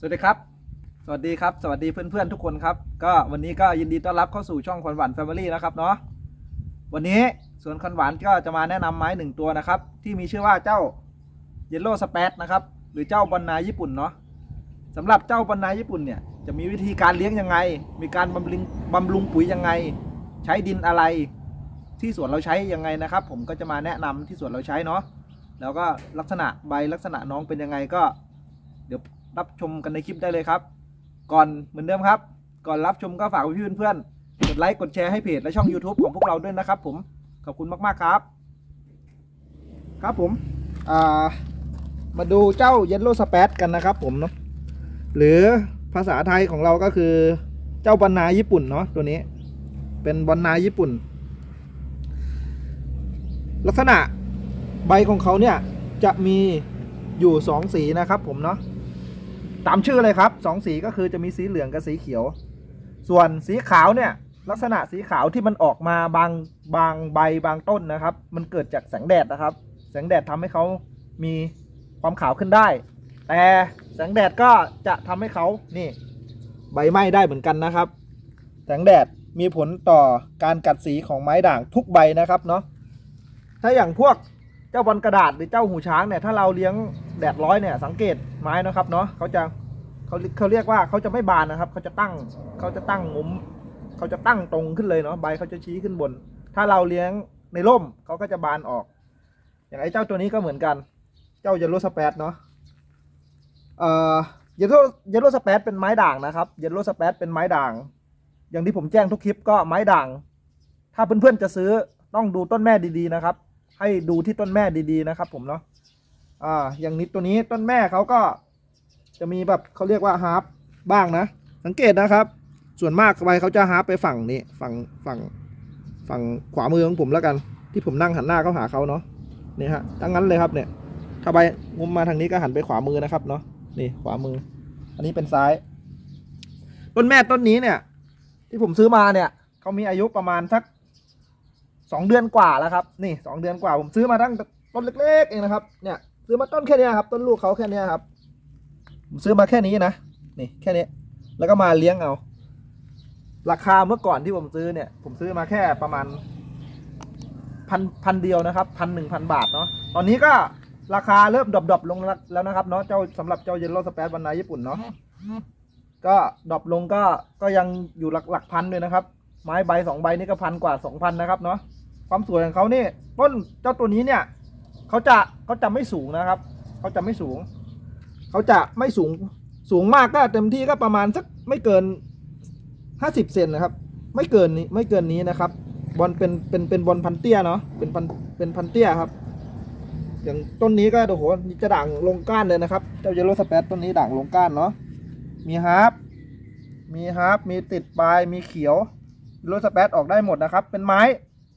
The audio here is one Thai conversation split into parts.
สวัสดีครับ สวัสดีครับ สวัสดีเพื่อนๆทุกคนครับ ก็วันนี้ก็ยินดีต้อนรับเข้าสู่ช่องควันหวาน Family นะครับเนาะ วันนี้สวนควันหวานก็จะมาแนะนำไม้หนึ่งตัวนะครับ ที่มีชื่อว่าเจ้า Yellow Splash นะครับ หรือเจ้าบอนนาญี่ปุ่นเนาะสำหรับเจ้าบอนนาญี่ปุ่นเนี่ย จะมีวิธีการเลี้ยงยังไง มีการบำรุงบำรุงปุ๋ยยังไง ใช้ดินอะไร ที่สวนเราใช้ยังไงนะครับ ผมก็จะมาแนะนำที่สวนเราใช้เนาะ แล้วก็ลักษณะใบลักษณะน้องเป็นยังไงก็เดี๋ยว รับชมกันในคลิปได้เลยครับ ก่อนเหมือนเดิมครับ ก่อนรับชมก็ฝากพี่เพื่อนๆกดไลค์กดแชร์ให้เพจและช่อง YouTube ของพวกเราด้วยนะครับ ผมขอบคุณมากๆครับ ครับผมมาดูเจ้าเยลโล่สเปซกันนะครับ ผมเนาะหรือภาษาไทยของเราก็คือเจ้าบอลนาญี่ปุ่นเนาะตัวนี้ เป็นบอลนาญี่ปุ่น ลักษณะใบของเขาเนี่ยจะมีอยู่สองสีนะครับผมเนาะ ตามชื่อเลยครับสองสีก็คือจะมีสีเหลืองกับสีเขียว ส่วนสีขาวเนี่ยลักษณะสีขาวที่มันออกมาบางบางใบบางต้นนะครับ มันเกิดจากแสงแดดนะครับ แสงแดดทำให้เขามีความขาวขึ้นได้ แต่แสงแดดก็จะทำให้เขานี่ใบไหม้ได้เหมือนกันนะครับ แสงแดดมีผลต่อการกัดสีของไม้ด่างทุกใบนะครับเนาะถ้าอย่างพวก เจ้าบอลกระดาษหรือเจ้าหูช้างเนี่ยถ้าเราเลี้ยงแดดร้อยเนี่ยสังเกตไม้นะครับเนาะเขาจะเขาเขาเรียกว่าเขาจะไม่บานนะครับเขาจะตั้งเขาจะตั้งงุ้มเขาจะตั้งตรงขึ้นเลยเนาะใบเขาจะชี้ขึ้นบน ถ้าเราเลี้ยงในร่มเขาก็จะบานออก อย่างไอ้เจ้าตัวนี้ก็เหมือนกัน เจ้าเยลโลสเปซเนาะเอ่อ Yellow Yellow Splash เป็นไม้ด่างนะครับ Yellow Splash เป็นไม้ด่าง อย่างที่ผมแจ้งทุกคลิปก็ไม้ด่าง ถ้าเพื่อนๆจะซื้อต้องดูต้นแม่ดีๆนะครับ ให้ดูที่ต้นแม่ดีๆนะครับ ผมเนาะอ่าอย่างนี้ตัวนี้ต้นแม่เขาก็ จะมีแบบเขาเรียกว่า half บ้างนะ สังเกตนะครับ ส่วนมากใบเขาจะ half ไปฝั่งนี้ฝั่งฝั่งฝั่งขวามือของผมแล้วกัน ที่ผมนั่งหันหน้าเข้าหาเขาเนาะนี่ฮะทั้งนั้นเลยครับเนี่ย ถ้าใบงุมมาทางนี้ก็หันไปขวามือนะครับเนาะนี่ขวามือ อันนี้เป็นซ้าย ต้นแม่ต้นนี้เนี่ย ที่ผมซื้อมาเนี่ยเขามีอายุประมาณสัก สองเดือนกว่าแล้วครับนี่สองเดือนกว่าผมซื้อมาตั้งต้นเล็กๆเองนะครับ เนี่ย ซื้อมาต้นแค่เนี้ยครับ ต้นลูกเขาแค่เนี้ยครับ ผมซื้อมาแค่นี้นะนี่แค่นี้แล้วก็มาเลี้ยงเอา ราคาเมื่อก่อนที่ผมซื้อเนี่ย ผมซื้อมาแค่ประมาณพันพันเดียวนะครับพันหนึ่งพันบาทเนาะตอนนี้ก็ราคาเริ่ม drop ๆลงแล้วนะครับเนาะเจ้าสำหรับเจ้า Yellow Splash บอนนาญี่ปุ่นเนาะก็ drop ลงก็ก็ยังอยู่หลักหลักพันเลยนะครับ ไม้ใบสองใบนี่ก็พันกว่าสองพันนะครับเนาะ ความสวยของเขานี่ต้นเจ้าตัวนี้เนี่ยเขาจะเขาจะไม่สูงนะครับเขาจะไม่สูงเขาจะไม่สูงสูงมากก็เต็มที่ก็ประมาณสักไม่เกินห้าสิบเซนนะครับ ไม่เกินนี้ไม่เกินนี้นะครับ บอนเป็นเป็นเป็นบอนพันธุ์เตี้ยเนาะเป็นพันธุ์เป็นพันธุ์เตี้ยครับ อย่างต้นนี้ก็โอ้โหจะด่างลงก้านเลยนะครับ เจ้า Yellow Splash ต้นนี้ด่างลงก้านเนาะมี half มี half มีติดปลายมีเขียว Yellow Splash ออกได้หมดนะครับ เป็นไม้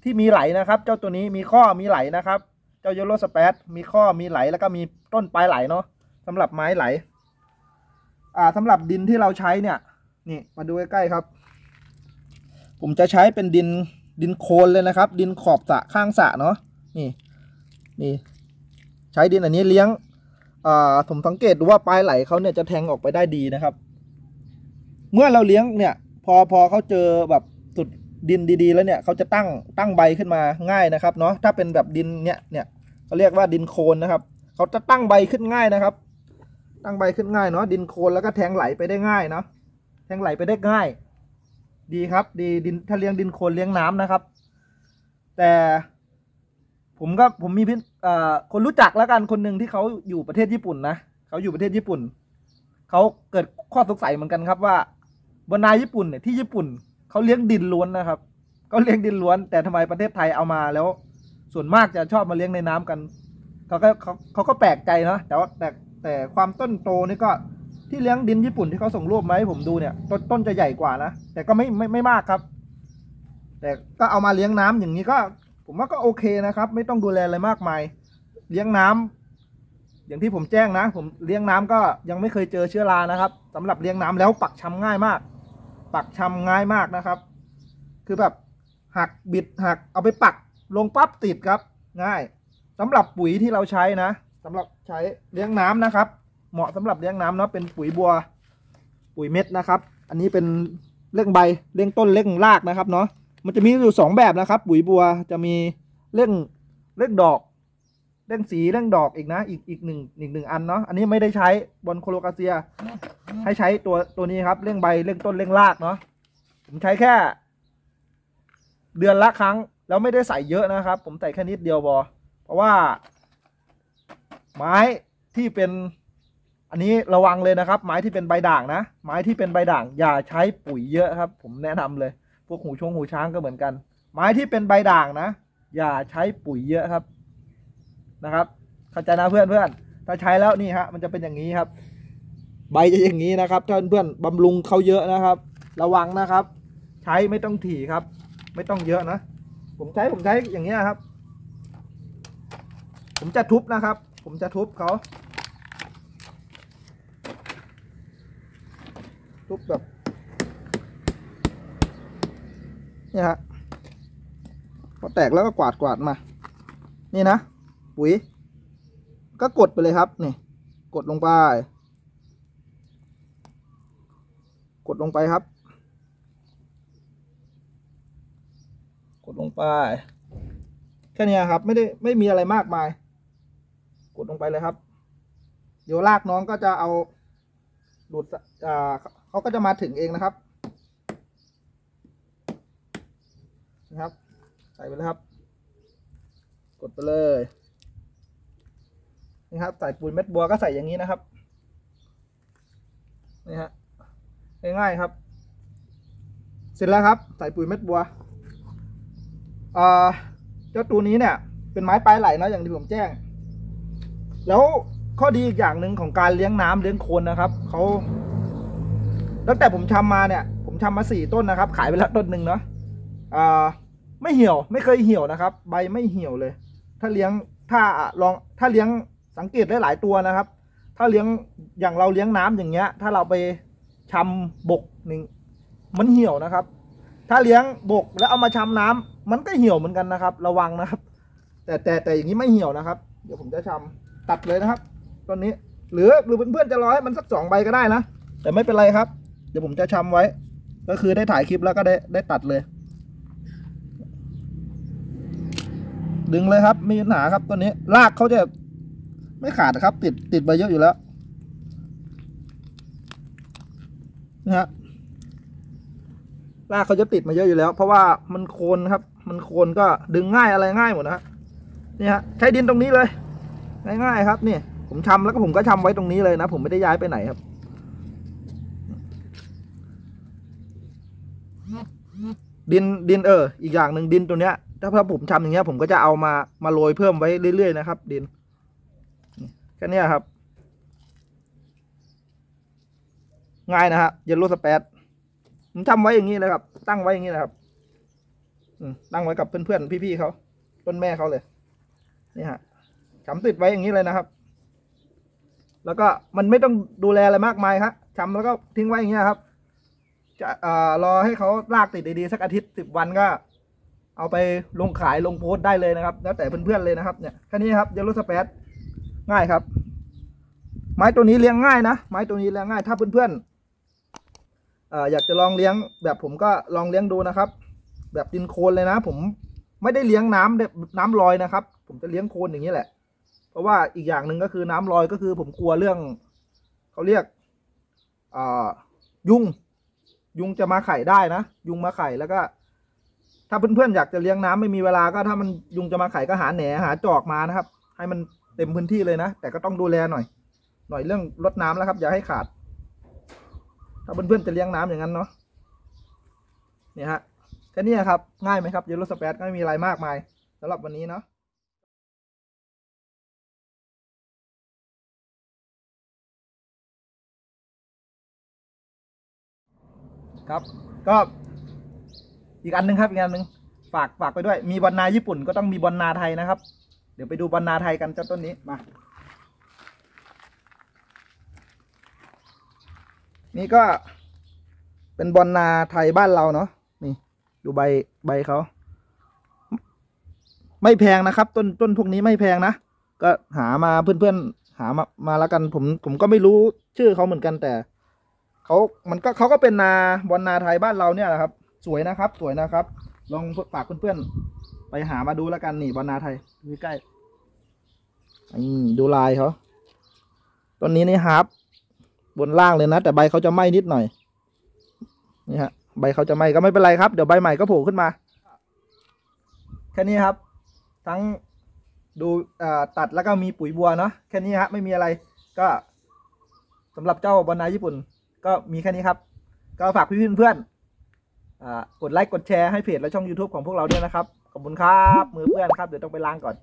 ที่มีไหลนะครับ เจ้าตัวนี้มีข้อมีไหลนะครับ เจ้า Yellow Splash มีข้อมีไหลแล้วก็มีต้นปลายไหลเนาะสำหรับไม้ไหล อ่าสำหรับดินที่เราใช้เนี่ย นี่มาดูใกล้ๆครับ ผมจะใช้เป็นดินดินโคลนเลยนะครับ ดินขอบสะข้างสะเนาะนี่นี่ใช้ดินอันนี้เลี้ยงอ่าผมสังเกตดูว่าปลายไหลเขาเนี่ยจะแทงออกไปได้ดีนะครับ เมื่อเราเลี้ยงเนี่ย พอพอเขาเจอแบบ ดินดีๆ แล้วเนี่ยเขาจะตั้งตั้งใบขึ้นมาง่ายนะครับเนาะถ้าเป็นแบบดินเนี่ยเนี่ยเขาเรียกว่าดินโคลนนะครับเขาจะตั้งใบขึ้นง่ายนะครับ ตั้งใบขึ้นง่ายเนาะดินโคลนแล้วก็แทงไหลไปได้ง่ายเนาะแทงไหลไปได้ง่าย ดีครับ ดีดินถ้าเลี้ยงดินโคลนเลี้ยงน้ำนะครับ แต่ผมก็ผมมีพี่อคนรู้จักแล้วกันคนหนึ่งที่เขาอยู่ประเทศญี่ปุ่นนะเขาอยู่ประเทศญี่ปุ่นเขาเกิดข้อสงสัยเหมือนกันครับว่าบนนาญี่ปุ่นเนี่ยที่ญี่ปุ่น เขาเลี้ยงดินล้วนนะครับเขาเลี้ยงดินล้วน แต่ทำไมประเทศไทยเอามาแล้ว ส่วนมากจะชอบมาเลี้ยงในน้ำกันเขาก็เขาเขาก็แปลกใจนะแต่ว่าแต่แต่ความต้นโตนี่ก็ที่เลี้ยงดินญี่ปุ่นที่เขาส่งรูปมาให้ผมดูเนี่ย ต้นต้นจะใหญ่กว่านะแต่ก็ไม่ไม่ไม่มากครับ แต่ก็เอามาเลี้ยงน้ำอย่างนี้ก็ ผมว่าก็โอเคนะครับ ไม่ต้องดูแลอะไรมากมาย เลี้ยงน้ำอย่างที่ผมแจ้งนะ ผมเลี้ยงน้ำก็ยังไม่เคยเจอเชื้อรานะครับสำหรับเลี้ยงน้ำแล้วปักชำง่ายมาก ปักชำง่ายมากนะครับ คือแบบหักบิดหักเอาไปปักลงปั๊บติดครับ ง่ายสำหรับปุ๋ยที่เราใช้นะสำหรับใช้เลี้ยงน้ำนะครับ เหมาะสำหรับเลี้ยงน้ำเนาะเป็นปุ๋ยบัว ปุ๋ยเม็ดนะครับ อันนี้เป็นเร่งใบเร่งต้นเร่งรากนะครับเนาะมันจะมีอยู่สองแบบนะครับ ปุ๋ยบัวจะมีเร่งเร่งดอก เร่องสีเร่องดอกอีกนะ อีกอีกหนึ่งอีกหนึ่งอันเนาะอันนี้ไม่ได้ใช้บนโคโลกาเซีย ให้ใช้ตัวตัวนี้ครับเร่องใบเร่องต้นเร่องรากเนาะผมใช้แค่ เดือนละครั้ง แล้วไม่ได้ใส่เยอะนะครับ ผมใส่แค่นิดเดียวพอเพราะว่า ไม้ที่เป็นอันนี้ระวังเลยนะครับ ไม้ที่เป็นใบด่างนะ ไม้ที่เป็นใบด่าง อย่าใช้ปุ๋ยเยอะครับ ผมแนะนำเลย พวกหูชงหูช้างก็เหมือนกัน ไม้ที่เป็นใบด่างนะ อย่าใช้ปุ๋ยเยอะครับ นะครับ เข้าใจนะเพื่อนเพื่อนถ้าใช้แล้วนี่ฮะมันจะเป็นอย่างนี้ครับ ใบจะอย่างนี้นะครับท่านเพื่อนบำรุงเขาเยอะนะครับ ระวังนะครับ ใช้ไม่ต้องถี่ครับ ไม่ต้องเยอะนะ ผมใช้ผมใช้อย่างนี้ครับ ผมจะทุบนะครับ ผมจะทุบเขาทุบแบบนี่ฮะพอแตกแล้วก็กวาดกวาดมา นี่นะ ปุ๋ย ก็กดไปเลยครับนี่กดลงไป กดลงไปครับ กดลงไป แค่นี้ครับไม่ได้ไม่มีอะไรมากมาย กดลงไปเลยครับ เดี๋ยวลากน้องก็จะเอาดูดอ่าเขาก็จะมาถึงเองนะครับนะครับ ใส่ไปเลยครับ กดไปเลย นี่ครับใส่ปุ๋ยเม็ดบัวก็ใส่อย่างนี้นะครับนี่ฮะง่ายๆครับ เสร็จแล้วครับ ใส่ปุ๋ยเม็ดบัวอ่าเจ้าตัวนี้เนี่ย เป็นไม้ปลายไหลเนาะอย่างที่ผมแจ้ง แล้วข้อดีอีกอย่างหนึ่งของการเลี้ยงน้ำเลี้ยงโคนนะครับเขาตั้งแต่ผมทำมาเนี่ย ผมทำมาสี่ต้นนะครับ ขายไปแล้วต้นหนึ่งเนาะอ่าไม่เหี่ยวไม่เคยเหี่ยวนะครับ ใบไม่เหี่ยวเลย ถ้าเลี้ยงถ้าลองถ้าเลี้ยง สังเกตได้หลายตัวนะครับ ถ้าเลี้ยงอย่างเราเลี้ยงน้ำอย่างเงี้ย ถ้าเราไปชำบกหนึ่งมันเหี่ยวนะครับ ถ้าเลี้ยงบกแล้วเอามาชำน้ำมันก็เหี่ยวเหมือนกันนะครับ ระวังนะครับ แต่แต่แต่อย่างนี้ไม่เหี่ยวนะครับ เดี๋ยวผมจะชำตัดเลยนะครับต้นนี้ หรือหรือเพื่อนๆจะรอให้มันสักสองใบก็ได้นะแต่ไม่เป็นไรครับ เดี๋ยวผมจะชำไว้ ก็คือได้ถ่ายคลิปแล้วก็ได้ได้ตัดเลย ดึงเลยครับไม่มีปัญหาครับต้นนี้รากเขาจะ ไม่ขาดนะครับ ติดติดไปเยอะอยู่แล้วนะฮะรากเขาจะติดมาเยอะอยู่แล้ว เพราะว่ามันโคนครับ มันโคนก็ดึงง่ายอะไรง่ายหมดนะฮะนี่ฮะใช้ดินตรงนี้เลย ง่ายๆครับนี่ผมชำแล้วก็ผมก็ชำไว้ตรงนี้เลยนะ ผมไม่ได้ย้ายไปไหนครับดินดินเออ อีกอย่างหนึ่งดินตัวเนี้ย ถ้าถ้าผมทำอย่างเงี้ย ผมก็จะเอามามาโรยเพิ่มไว้เรื่อยๆนะครับ ดิน ค่เนี้ยครับ ง่ายนะฮะเยลโลสเปซผมทำไว้อย่างนี้เลยครับ ตั้งไว้อย่างนี้นะครับตั้งไว้กับเพื่อนๆพี่ๆเขาต้นแม่เขาเลยนี่ฮะฉำติดไว้อย่างนี้เลยนะครับ แล้วก็มันไม่ต้องดูแลอะไรมากมายครับชำแล้วก็ทิ้งไว้อย่างเงี้ยครับ จะอ่อรอให้เขาลากติดดีๆสักอาทิตย์สิบวันก็ เอาไปลงขายลงโพสต์ได้เลยนะครับ แล้วแต่เพื่อนๆเลยนะครับเนี่ยแค่นี้ครับเยลโลสเปซ ง่ายครับ ไม้ตัวนี้เลี้ยงง่ายนะ ไม้ตัวนี้เลี้ยงง่าย ถ้าเพื่อนๆออยากจะลองเลี้ยงแบบผมก็ลองเลี้ยงดูนะครับ แบบดินโคลนเลยนะ ผมไม่ได้เลี้ยงน้ำแบบน้ำลอยนะครับ ผมจะเลี้ยงโคลนอย่างนี้แหละ เพราะว่าอีกอย่างหนึ่งก็คือน้ำลอยก็คือผมกลัวเรื่องเขาเรียกยุงยุงจะมาไข่ได้นะ ยุงมาไข่แล้วก็ ถ้าเพื่อนๆอยากจะเลี้ยงน้ำไม่มีเวลาก็ถ้ามันยุงจะมาไข่ก็หาแหนหาจอกมานะครับ ให้มัน เต็มพื้นที่เลยนะ แต่ก็ต้องดูแลหน่อย หน่อยเรื่องรดน้ำแล้วครับ อย่าให้ขาด ถ้าเพื่อนๆจะเลี้ยงน้ำอย่างนั้นเนาะเนี่ยฮะแค่นี้ครับ ง่ายไหมครับ Yellow Splash ก็ไม่มีอะไรมากมายสำหรับวันนี้เนาะครับก็อีกอันหนึ่งครับอีกอันหนึ่งฝากฝากไปด้วย มีบอนนาญี่ปุ่นก็ต้องมีบอนนาไทยนะครับ เดี๋ยวไปดูบอนนาไทยกันเจ้าต้นนี้มา นี่ก็เป็นบอลนาไทยบ้านเราเนาะนี่ดูใบใบเขาไม่แพงนะครับ ต้นต้นพวกนี้ไม่แพงนะก็หามาเพื่อนหามามาแล้วกันผมผมก็ไม่รู้ชื่อเขาเหมือนกันแต่เขามันก็เขาก็เป็นนาบอลนาไทยบ้านเราเนี่ยแหละครับ สวยนะครับ สวยนะครับ ลองฝากเพื่อนๆ ไปหามาดูแล้วกันนี่บอลนาไทยดูใกล้นี่ดูลายเขาต้นนี้นี่ฮาร์ปบนล่างเลยนะ แต่ใบเขาจะไหม้นิดหน่อย นี่ฮะ ใบเขาจะไหม้ก็ไม่เป็นไรครับ เดี๋ยวใบใหม่ก็โผล่ขึ้นมา แค่นี้ครับ ทั้งดูตัดแล้วก็มีปุ๋ยบัวเนาะแค่นี้ฮะไม่มีอะไรก็สำหรับเจ้าบอลนาญี่ปุ่น ก็มีแค่นี้ครับ ก็ฝากพี่เพื่อนๆกดไลค์กดแชร์ให้เพจและช่อง YouTube ของพวกเราด้วยนะครับ ขอบคุณครับ มือเพื่อนครับ เดี๋ยวต้องไปล้างก่อน